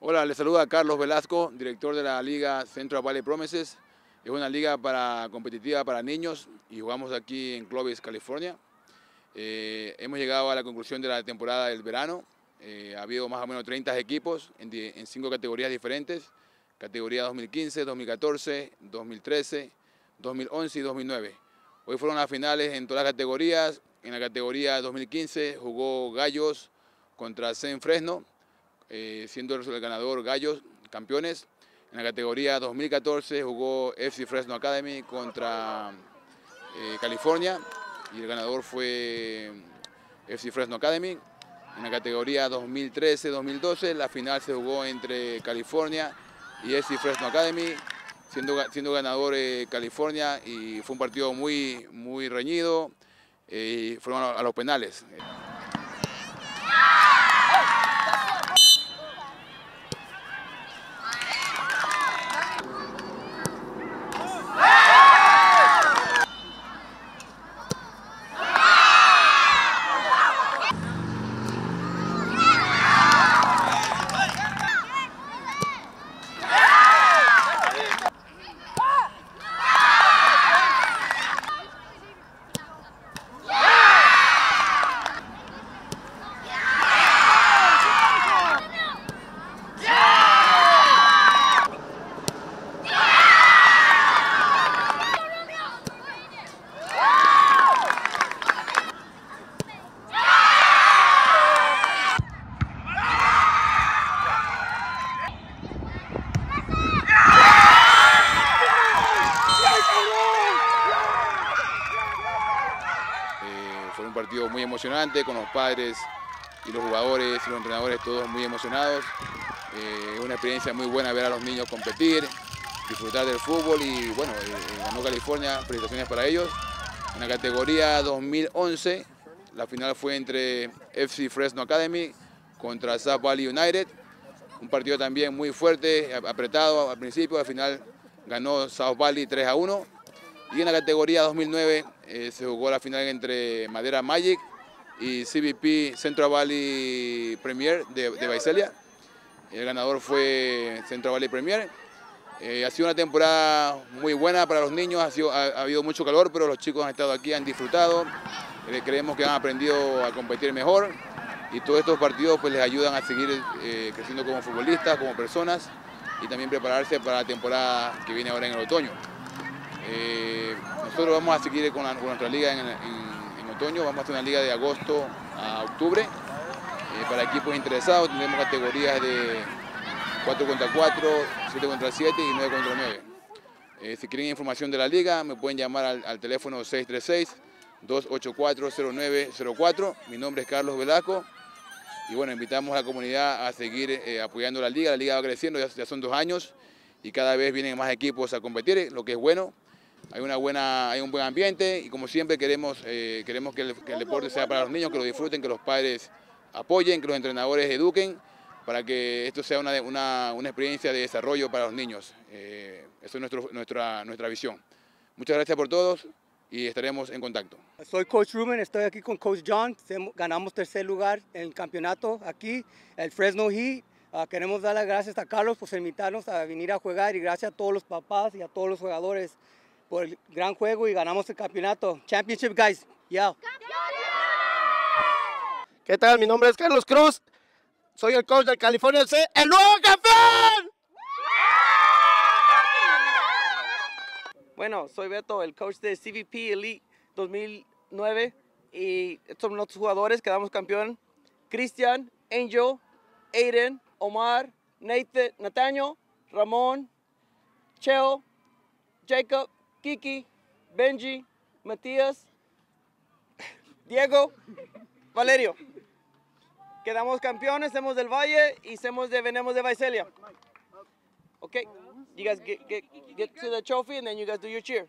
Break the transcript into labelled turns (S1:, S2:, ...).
S1: Hola, les saluda Carlos Velasco, director de la Liga Central Valley Promises. Es una liga para, competitiva para niños y jugamos aquí en Clovis, California. Eh, hemos llegado a la conclusión de la temporada del verano. Eh, ha habido más o menos 30 equipos en, en cinco categorías diferentes. Categoría 2015, 2014, 2013, 2011 y 2009. Hoy fueron las finales en todas las categorías. En la categoría 2015 jugó Gallos contra Zen Fresno, eh, siendo el ganador Gallos campeones. En la categoría 2014 jugó FC Fresno Academy contra eh, California y el ganador fue FC Fresno Academy. En la categoría 2013-2012 la final se jugó entre California y FC Fresno Academy, siendo, siendo ganador eh, California y fue un partido muy, muy reñido y fueron a los penales. Partido muy emocionante con los padres y los jugadores y los entrenadores todos muy emocionados. Es una experiencia muy buena ver a los niños competir, disfrutar del fútbol y bueno, eh, ganó California, felicitaciones para ellos. En la categoría 2011, la final fue entre FC Fresno Academy contra South Valley United. Un partido también muy fuerte, apretado al principio, al final ganó South Valley 3 a 1. Y en la categoría 2009 eh, se jugó la final entre Madera Magic y CBP Central Valley Premier de, de. El ganador fue Central Valley Premier. Eh, ha sido una temporada muy buena para los niños, ha, ha, habido mucho calor, pero los chicos han estado aquí, han disfrutado. Eh, creemos que han aprendido a competir mejor y todos estos partidos pues, les ayudan a seguir creciendo como futbolistas, como personas y también prepararse para la temporada que viene ahora en el otoño. Eh, nosotros vamos a seguir con, nuestra liga en, otoño, vamos a hacer una liga de agosto a octubre. Eh, para equipos interesados tendremos categorías de 4 contra 4, 7 contra 7 y 9 contra 9. Eh, si quieren información de la liga me pueden llamar al, teléfono 636-284-0904. Mi nombre es Carlos Velasco y bueno, invitamos a la comunidad a seguir apoyando la liga. La liga va creciendo, ya, son dos años y cada vez vienen más equipos a competir, lo que es bueno. Hay, una buena, hay un buen ambiente y como siempre queremos, eh, queremos que el, que el, deporte sea para los niños, que lo disfruten, que los padres apoyen, que los entrenadores eduquen para que esto sea una, una, una experiencia de desarrollo para los niños. Eh, es nuestro, nuestra, nuestra visión. Muchas gracias por todos y estaremos en contacto.
S2: Soy Coach Ruben, estoy aquí con Coach John, ganamos tercer lugar en el campeonato aquí, el Fresno Heat. Uh, queremos dar las gracias a Carlos por invitarnos a venir a jugar y gracias a todos los papás y a todos los jugadores por el gran juego y ganamos el campeonato. Championship, guys. Yeah.
S3: ¿Qué tal? Mi nombre es Carlos Cruz. Soy el coach del California C, el nuevo campeón.
S4: Bueno, soy Beto, el coach de CVP Elite 2009 y estos son los jugadores, quedamos campeón. Cristian, Angel, Aiden, Omar, Nathan, Nathaniel, Ramón, Cheo, Jacob, Kiki, Benji, Matías, Diego, Valerio. Quedamos campeones, somos del Valle y somos de, venimos de Vaiselia. Okay, you guys get, get, get to the trophy and then you guys do your cheer.